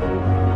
Bye.